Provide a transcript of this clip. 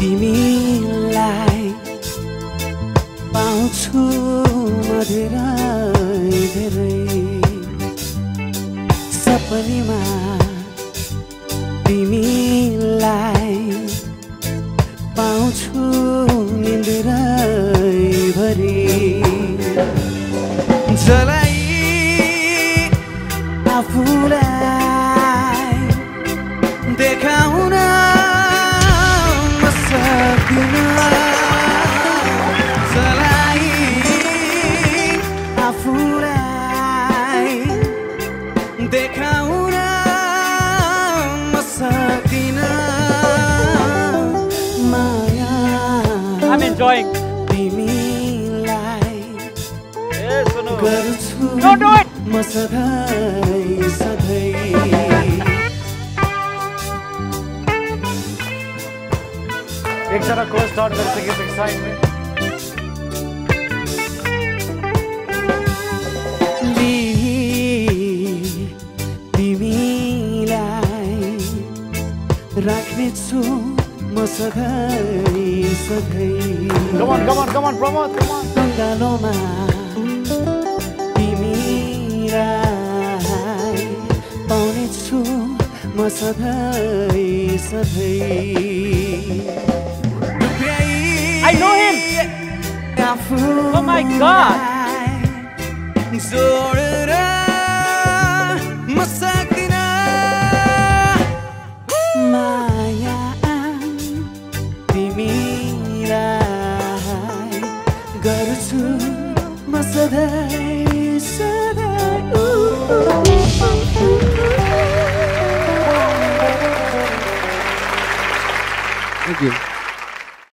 तिमीलाई पाउँछु म धेरै धेरै। सपनीमा तिमीलाई पाउँछु निन्द्राभरि। जलाई आफूलाई देखा देखाउन म सक्दिन माया आई एम enjoying. तिमीलाई गर्छु। म सधैँ सधैँ। एकजना कोर्स स्टार्ट गरिसकेको छ एक्साइटमेन्ट राख्नेछु म सधैँ सधैँ Come on, come on, come on, Pramod, come on. सङ्गालोमा तिमीलाई पाउनेछु म सधैँ सधैँ I know him. Oh my God. Garsın masada